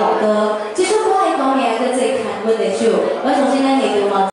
好的这是户外方面最坎坷的事我要重新来给你们